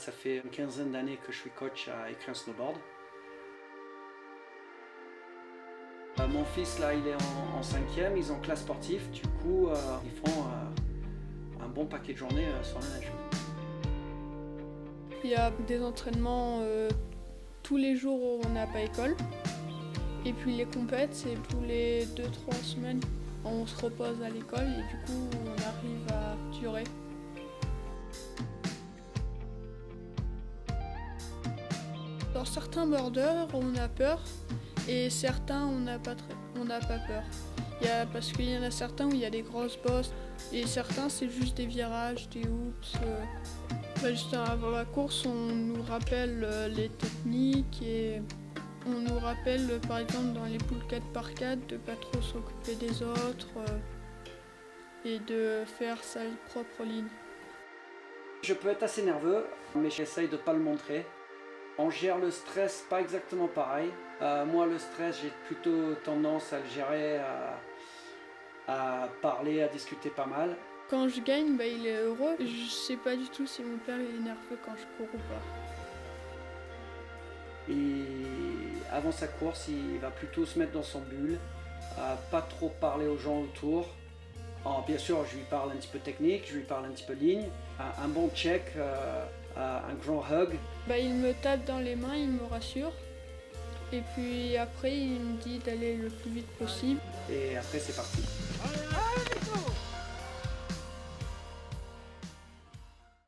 Ça fait une quinzaine d'années que je suis coach à écran snowboard. Euh, mon fils là il est en, cinquième, ils ont classe sportive, du coup euh, ils font euh, un bon paquet de journées sur la neige. Il y a des entraînements tous les jours où on n'a pas école. Et puis les compètes, c'est tous les 2-3 semaines. On se repose à l'école et du coup on arrive à durer. Dans certains borders, on a peur et certains, on n'a pas, peur. Y a, parce qu'il y en a certains où il y a des grosses bosses et certains, c'est juste des virages, des hoops. Euh. Bah, juste avant la course, on nous rappelle euh, les techniques et on nous rappelle, par exemple, dans les poules 4 par 4 de pas trop s'occuper des autres euh, et de faire sa propre ligne. Je peux être assez nerveux, mais j'essaye de ne pas le montrer. On gère le stress pas exactement pareil. Euh, moi, le stress, j'ai plutôt tendance à le gérer, à, parler, à discuter pas mal. Quand je gagne, bah, il est heureux. Je sais pas du tout si mon père est nerveux quand je cours ou pas. Et avant sa course, il va plutôt se mettre dans son bulle, à pas trop parler aux gens autour. Bien sûr, je lui parle un petit peu technique, je lui parle un petit peu ligne, un, bon check, euh, un grand hug. Bah, il me tape dans les mains, il me rassure. Et puis après, il me dit d'aller le plus vite possible. Et après, c'est parti.